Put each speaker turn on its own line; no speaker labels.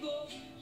go